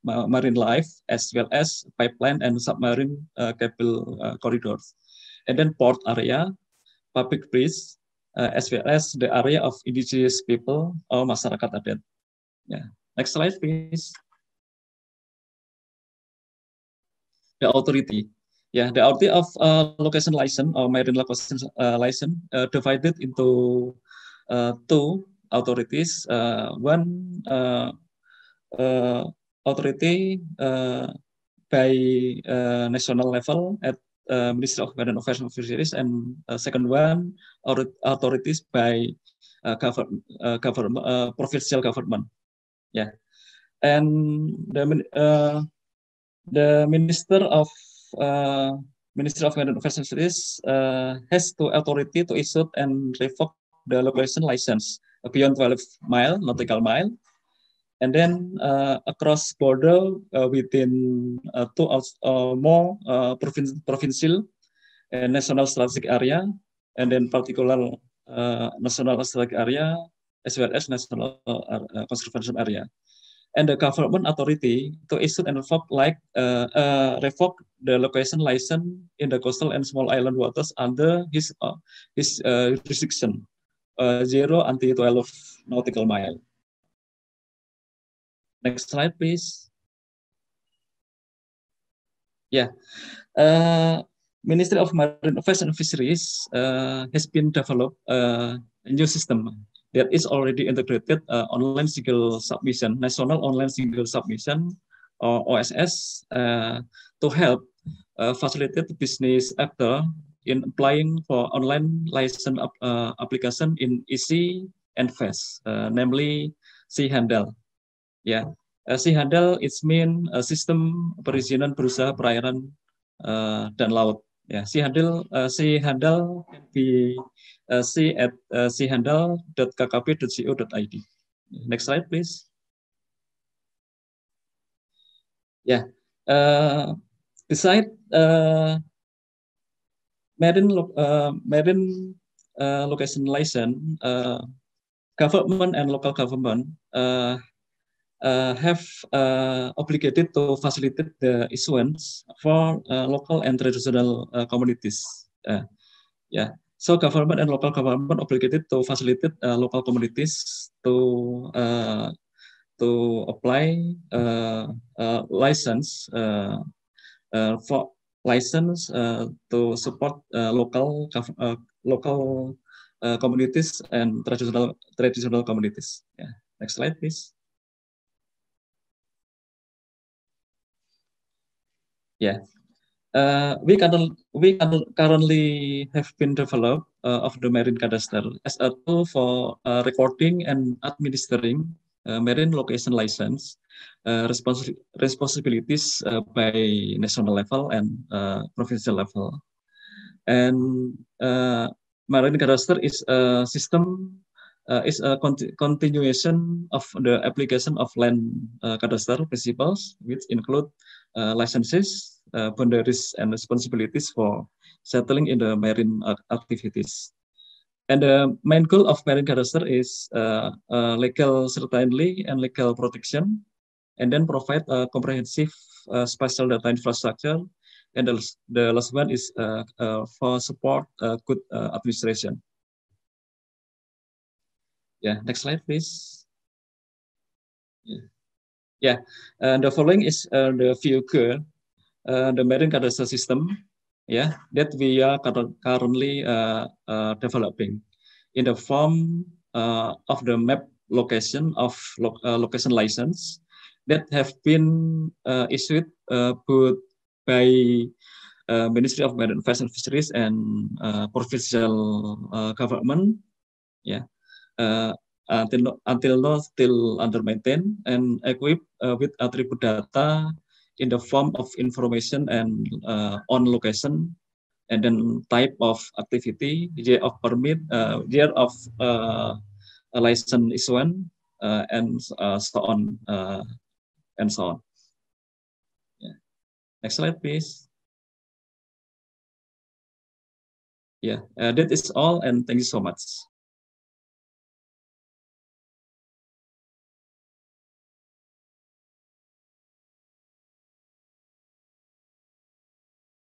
marine life, as well as pipeline and submarine uh, cable uh, corridors and then port area, public bridge, uh, as well as the area of indigenous people or masyarakat adat. Yeah. Next slide, please. The authority. Yeah, the authority of uh, location license or marine location uh, license uh, divided into uh, two authorities. Uh, one uh, uh, authority uh, by uh, national level at uh, Ministry of Marine Affairs and Fisheries, and uh, second one authorities by uh, government, uh, government uh, provincial government. Yeah, and the uh, the Minister of uh, Ministry of Marine Affairs Fisheries uh, has the authority to issue and revoke the location license beyond 12 mile nautical mile and then uh, across border uh, within uh, two or more uh, province, provincial and national strategic area, and then particular uh, national strategic area as well as national uh, conservation area. And the government authority to issue and revoke like revoke the location license in the coastal and small island waters under his his jurisdiction, zero until 12 nautical mile. Next slide, please. Yeah. Uh, Ministry of Marine Affairs and Fisheries uh, has been developed uh, a new system that is already integrated uh, online single submission, national online single submission or OSS uh, to help uh, facilitate business actor in applying for online license uh, application in EC and FAS, uh, namely C-Handle. Yeah, uh, C-Handle it's mean uh, sistem perizinan berusaha perairan uh, dan laut. Yeah, C-Handle uh, C-Handle can be uh, see at uh, chandle.kkp.go.id. Next slide, please. Yeah. Uh, beside uh, marine uh, marine uh, location license, uh, government and local government uh, uh, have uh, obligated to facilitate the issuance for uh, local and traditional uh, communities. Uh, yeah, so government and local government obligated to facilitate uh, local communities to uh, to apply uh, uh, license uh, uh, for license uh, to support uh, local uh, local uh, communities and traditional traditional communities. Yeah. Next slide, please. Yeah. Uh, we, can, we can currently have been developed uh, of the marine cadastre as a tool for uh, recording and administering uh, marine location license uh, respons responsibilities uh, by national level and provincial level. And marine cadastre is a system uh, is a conti continuation of the application of land uh, cadastre principles, which include uh, licenses, uh, boundaries, and responsibilities for settling in the marine activities. And the main goal of marine cadastre is uh, uh, legal certainty and legal protection, and then provide a comprehensive uh, spatial data infrastructure. And the, the last one is uh, uh, for support good administration. Yeah, next slide, please. Yeah, yeah. And the following is the figure uh, the marine cadastre system, yeah, that we are currently uh, uh, developing in the form uh, of the map location of lo uh, location license that have been uh, issued both by Ministry of Marine Affairs and Fisheries and provincial government, yeah. Until until now still under maintain and equipped with attribute data in the form of information and uh, on location and then type of activity, year of permit, uh, year of uh, license issuance, uh, and uh, so on uh, and so on. Yeah. Next slide, please. Yeah, uh, that is all, and thank you so much.